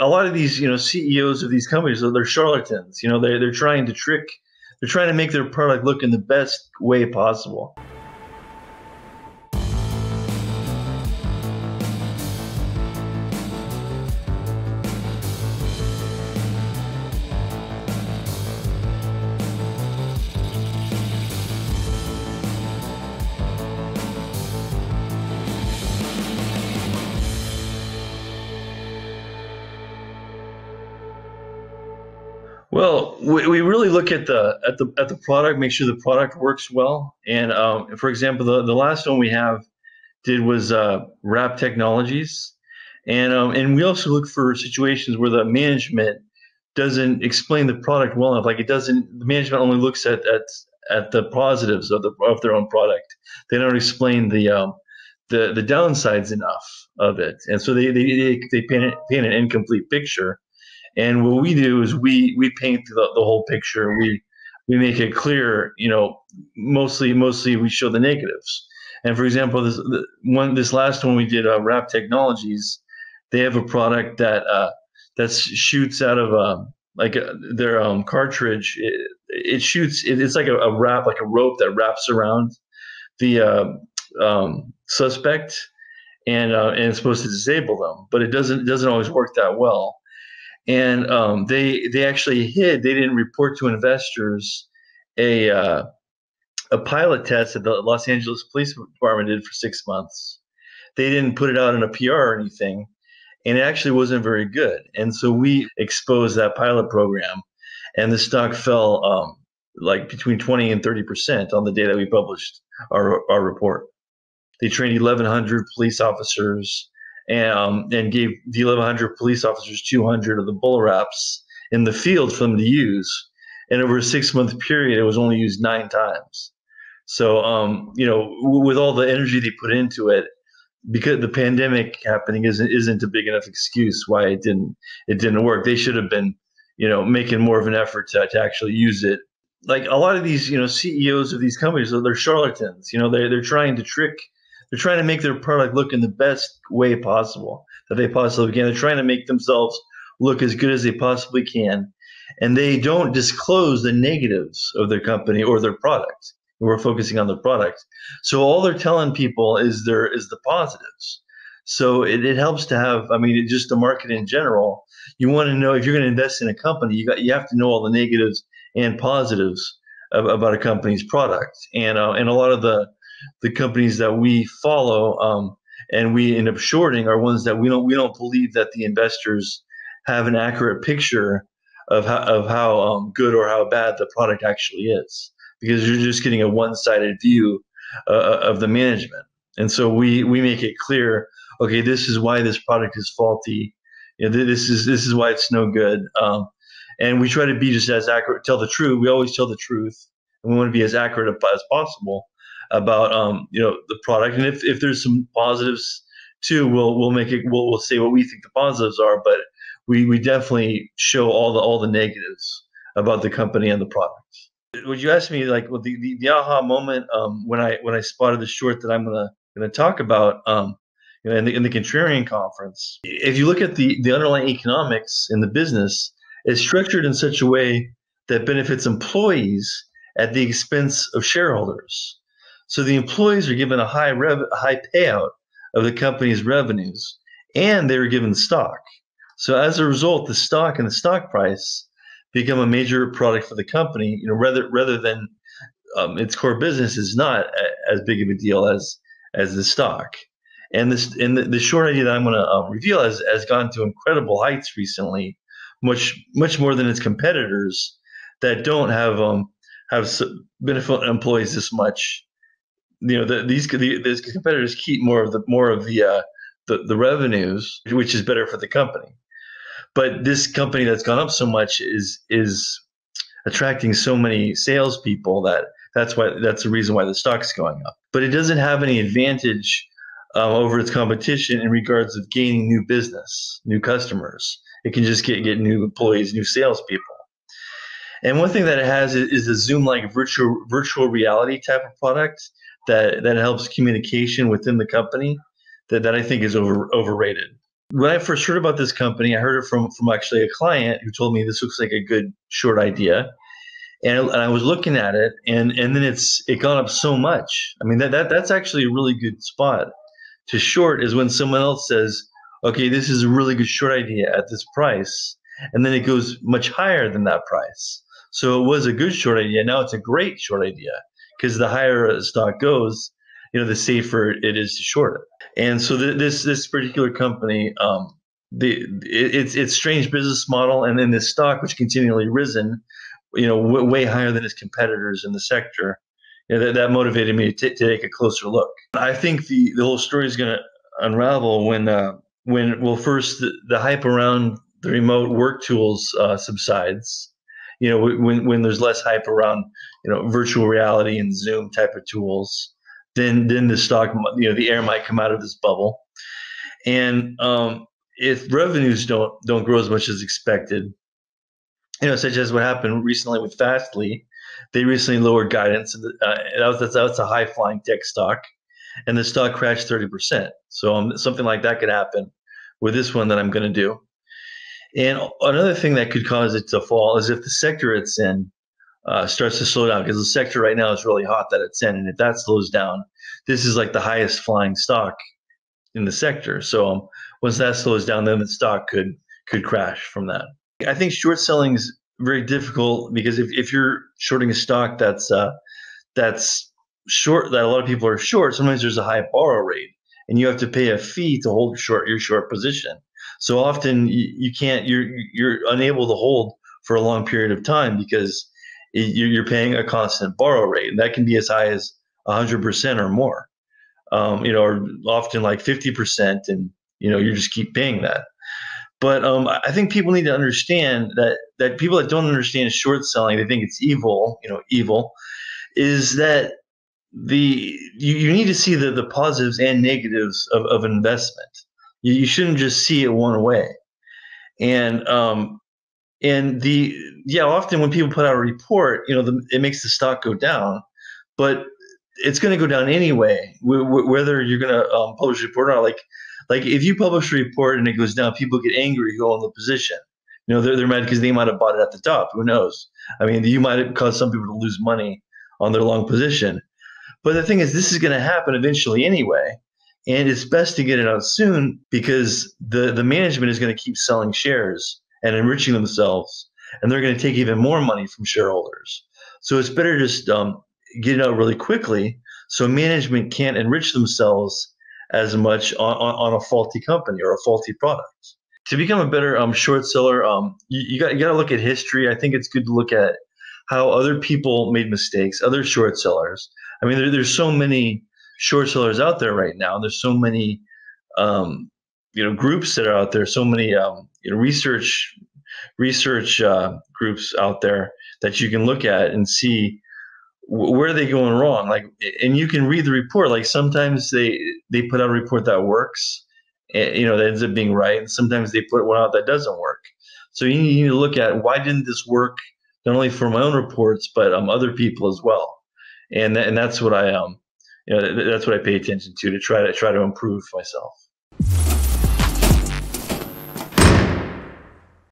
a lot of these, you know, CEOs of these companies, they're charlatans. You know, they're they're trying to trick, they're trying to make their product look in the best way possible. Well, we, we really look at the at the at the product, make sure the product works well. And um, for example, the, the last one we have did was uh, Wrap Technologies, and um, and we also look for situations where the management doesn't explain the product well enough. Like it doesn't, the management only looks at at at the positives of the of their own product. They don't explain the um, the the downsides enough of it, and so they they they paint, paint an incomplete picture and what we do is we we paint the, the whole picture. We we make it clear. You know, mostly mostly we show the negatives. And for example, this one this last one we did uh, Wrap Technologies. They have a product that uh, that shoots out of uh, like a, uh, their um, cartridge. It, it shoots. It, it's like a, a, wrap, like a rope that wraps around the uh, um, suspect, and uh, and it's supposed to disable them. But it doesn't it doesn't always work that well and um, they they actually hid. They didn't report to investors a uh, a pilot test that the Los Angeles Police Department did for six months. They didn't put it out in a PR or anything, and it actually wasn't very good. And so we exposed that pilot program, and the stock fell um, like between twenty and thirty percent on the day that we published our our report. They trained 1,100 police officers um, and gave the 1100 police officers 200 of the BolaWraps in the field for them to use. And over a six month period, it was only used nine times. So, um, you know, with all the energy they put into it, because the pandemic happening isn't isn't a big enough excuse why it didn't it didn't work. They should have been, you know, making more of an effort to, to actually use it. Like a lot of these, you know, CEOs of these companies, they're charlatans. You know, they're they're trying to trick they're trying to make their product look in the best way possible that they possibly can. They're trying to make themselves look as good as they possibly can. And they don't disclose the negatives of their company or their product. We're focusing on the product. So all they're telling people is there is the positives. So it, it helps to have, I mean, it, just the market in general. You want to know if you're going to invest in a company, you got you have to know all the negatives and positives of, about a company's product. And uh, and a lot of the the companies that we follow um, and we end up shorting are ones that we don't we don't believe that the investors have an accurate picture of how of how um, good or how bad the product actually is because you're just getting a one-sided view uh, uh of the management. And so we we make it clear okay this is why this product is faulty. You know, this is this is why it's no good um, and we try to be just as accurate tell the truth we always tell the truth and we want to be as accurate as possible about um, you know the product, and if, if there's some positives too, we'll we'll make it we'll, we'll say what we think the positives are, but we we definitely show all the all the negatives about the company and the product. Would you ask me like well, the, the, the aha moment um, when I when I spotted the short that I'm gonna gonna talk about um, you know, in the in the contrarian conference? If you look at the the underlying economics in the business, it's structured in such a way that benefits employees at the expense of shareholders. So the employees are given a high rev- high payout of the company's revenues, and they were given stock. So as a result, the stock and the stock price become a major product for the company. You know, rather rather than um, its core business is not a, as big of a deal as as the stock. And this and the, the short idea that I'm going to um, reveal has has gone to incredible heights recently, much much more than its competitors that don't have um have benefit employees this much you know the, these the, these competitors keep more of the more of the uh, the, the revenues, which is better for the company. But this company that's gone up so much is is attracting so many salespeople that that's why that's the reason why the stock's going up. But it doesn't have any advantage um, over its competition in regards of gaining new business, new customers. It can just get get new employees, new salespeople. And one thing that it has is, is a Zoom-like virtual virtual reality type of product that that helps communication within the company that, that I think is over overrated. when I first heard about this company, I heard it from from actually a client who told me this looks like a good short idea. And, and I was looking at it, and and then it's it gone up so much. I mean that, that that's actually a really good spot to short is when someone else says, okay, this is a really good short idea at this price, and then it goes much higher than that price. So it was a good short idea. Now it's a great short idea because the higher a stock goes, you know, the safer it is to short it. And so th- this this particular company, um, the it, it's it's strange business model, and then this stock, which continually risen, you know, w- way higher than its competitors in the sector. You know, that, that motivated me to, t- to take a closer look. I think the, the whole story is going to unravel when uh, when well first the, the, hype around the remote work tools uh, subsides you know when when there's less hype around you know virtual reality and zoom type of tools then then the stock you know the air might come out of this bubble. And um, if revenues don't don't grow as much as expected you know such as what happened recently with fastly they recently lowered guidance uh, that was that's, that's a high flying tech stock and the stock crashed 30% so um, something like that could happen with this one that i'm going to do and another thing that could cause it to fall is if the sector it's in uh, starts to slow down, because the sector right now is really hot that it's in. And if that slows down, this is like the highest flying stock in the sector. So um, once that slows down, then the stock could could crash from that. I think short selling is very difficult because if, if you're shorting a stock that's uh, that's short that a lot of people are short, sometimes there's a high borrow rate and you have to pay a fee to hold short your short position. So often you, you can't you're you're unable to hold for a long period of time because you're paying a constant borrow rate, and that can be as high as 100% or more. Um, you know, or often like 50%, and you know you just keep paying that. But um, I think people need to understand that that people that don't understand short selling, they think it's evil. You know, evil is that the you, you need to see the, the positives and negatives of, of investment. You, you shouldn't just see it one way. And um, and the yeah, often when people put out a report, you know, the, it makes the stock go down, but it's going to go down anyway, whether you're going to um, publish a report or not. Like, like if you publish a report and it goes down, people get angry who own the position. You know, they're, they're mad because they might have bought it at the top. Who knows? I mean, you might have caused some people to lose money on their long position. But the thing is, this is going to happen eventually anyway. And it's best to get it out soon because the, the management is going to keep selling shares and enriching themselves. And they're going to take even more money from shareholders. So it's better just um, get it out really quickly so management can't enrich themselves as much on, on, on a faulty company or a faulty product. To become a better um, short seller, um, you, you, got, you got to look at history. I think it's good to look at how other people made mistakes, other short sellers. I mean, there, there's so many short sellers out there right now. There's so many, um, you know, groups that are out there. So many um, you know, research research uh, groups out there that you can look at and see where are they going wrong like and you can read the report like sometimes they they put out a report that works and, you know that ends up being right and sometimes they put one out that doesn't work so you need to look at why didn't this work not only for my own reports but um, other people as well and and that's what i um you know that's what i pay attention to to try to try to improve myself